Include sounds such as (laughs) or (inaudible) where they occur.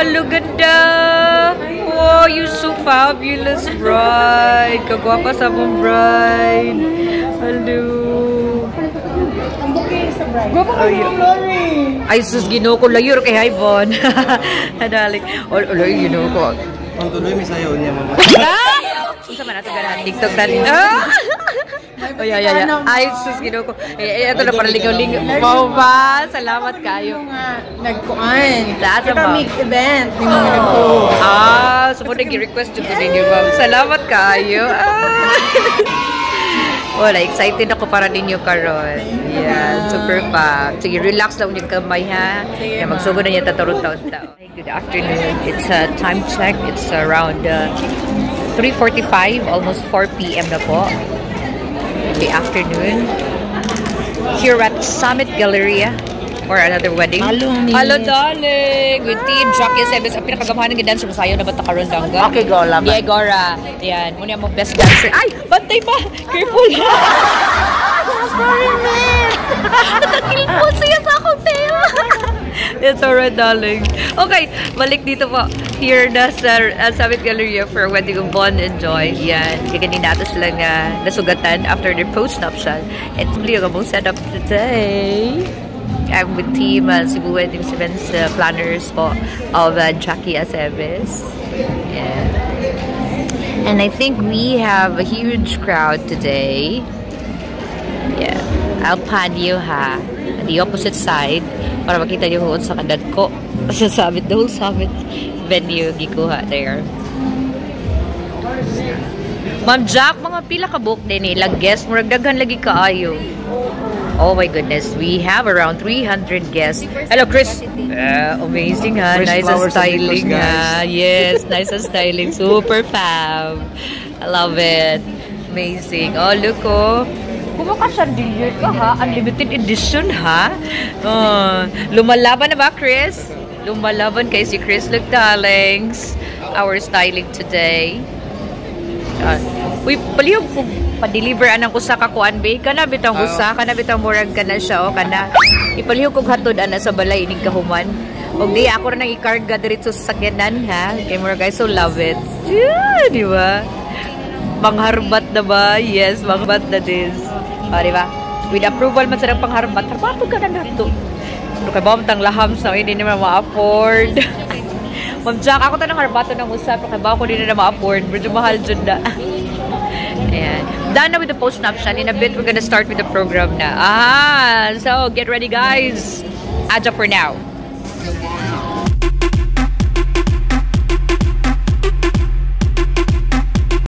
Hello, ganda! Wow, you're so fabulous, bride! Kagwapa sa mong bride! Hello! Gwapo ka yung Lori! Ay, sus, ginoo ko layur kay Haibon. (laughs) Hadalik. O, o, ginoo ko. Ang tuloy, may sayaw niya, mama. (laughs) Ah! Unsa man ato ganahan TikTok tan. Ah! (laughs) Oh, yeah, yeah, yeah. Ay, sus, ginoo ko. Eh, eh, ito na para ligaw-ligaw. Wow ba? Salamat kayo. nagkuan. Lahat Kita ba? make event. Hindi mo nga nagpo. Ah, so mo nag-request yung ninyo, ma'am. Salamat kayo. Ah. (laughs) Wala, excited ako para ninyo karon. Yeah, super pa. Sige, relax lang yung kamay ha. Yeah, magsugod na niya tatarong taon tao. Good afternoon. It's a time check. It's around uh, 3.45, almost 4 p.m. na po. The afternoon. Here at Summit Galleria for another wedding. Hello, miss. Hello, darling. With team Jockey Sebes. Ang pinakagamahan ng dance sa sayo na bata karon dangga. Okay, go, laban. Yeah, Gora. Yan. Muna mo best dancer. Ay! Bantay pa! Careful! (laughs) Sorry, It's alright, darling. Okay, balik dito po. Here na sa uh, Summit Galleria for wedding of Bon and Joy. Yan. Kaya kanina ito silang uh, nasugatan after their post-nuptial. And tuloy ang among setup today. I'm with team uh, Cebu Weddings Events uh, planners po of uh, Jackie Aceves. Yeah. And I think we have a huge crowd today. Yeah. I'll pan you ha. The opposite side para makita niyo huon sa kanad ko. Sa summit, the whole summit venue gikuha there. Ma'am Jack, mga pila ka book din eh. Lag guest, murag daghan lagi kaayo. Oh my goodness, we have around 300 guests. Hello, Chris. Uh, amazing ha. Nice and styling ha. Yes, (laughs) nice and styling. Super fab. I love it. Amazing. Oh, look oh. Kumakasandilyer ka ha. Unlimited edition ha. Oh, lumalaban na ba, Chris? Lumalaban kay si Chris. Look, darlings. Our styling today. Uh, uy, palihog ko pa-deliver anang usa ka kuan be kana bitang usa kana bitang murag kana siya o kana ipalihog kog hatod ana sa balay ining kahuman og di ako ra nang ikarga diretso sa sakyanan ha kay murag I so love it yeah di ba pangharbat na ba yes pangharbat na this o di ba with approval man sa pangharbat harbato ka na nato ano kay ba tang laham sa hindi naman ma-afford (laughs) Ma'am Jack, ako tanong harbato ng usap. Kaya ba ako din na ma-afford? Medyo mahal dyan na. (laughs) Ayan. Done na with the post-nuptial. In a bit, we're gonna start with the program na. Ah, so get ready guys. Aja for now.